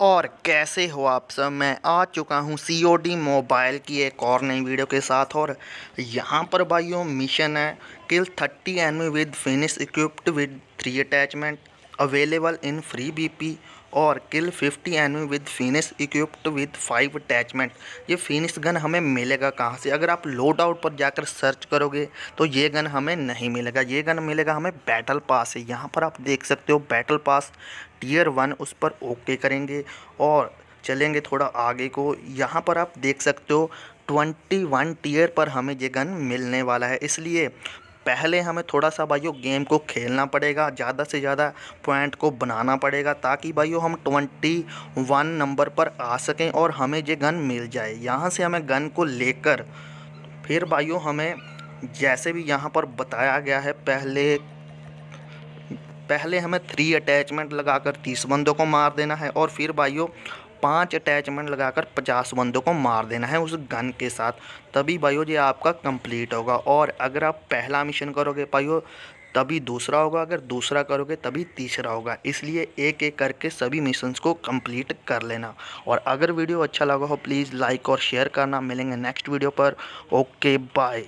और कैसे हो आप सब? मैं आ चुका हूँ सी ओ डी मोबाइल की एक और नई वीडियो के साथ और यहाँ पर भाइयों मिशन है। Kill thirty enemy with finish equipped with three attachment available in free BP और kill 50 enemy with finish equipped with five attachment ये फिनिश गन हमें मिलेगा कहाँ से? अगर आप लोड आउट पर जाकर सर्च करोगे तो ये गन हमें नहीं मिलेगा। ये गन मिलेगा हमें बैटल पास है यहाँ पर आप देख सकते हो बैटल पास टीयर वन उस पर ओके करेंगे और चलेंगे थोड़ा आगे को। यहाँ पर आप देख सकते हो ट्वेंटी वन टीयर पर हमें ये गन मिलने वाला है। इसलिए पहले हमें थोड़ा सा भाइयों गेम को खेलना पड़ेगा, ज़्यादा से ज़्यादा पॉइंट को बनाना पड़ेगा ताकि भाइयों हम ट्वेंटी वन नंबर पर आ सकें और हमें ये गन मिल जाए। यहाँ से हमें गन को लेकर फिर भाइयों हमें जैसे भी यहाँ पर बताया गया है, पहले पहले हमें थ्री अटैचमेंट लगाकर तीस बंदों को मार देना है और फिर भाइयों पाँच अटैचमेंट लगाकर पचास बंदों को मार देना है उस गन के साथ। तभी भाइयों ये आपका कंप्लीट होगा और अगर आप पहला मिशन करोगे भाइयों, तभी दूसरा होगा। अगर दूसरा करोगे, तभी तीसरा होगा। इसलिए एक एक करके सभी मिशंस को कंप्लीट कर लेना। और अगर वीडियो अच्छा लगा हो प्लीज़ लाइक और शेयर करना। मिलेंगे नेक्स्ट वीडियो पर। Okay bye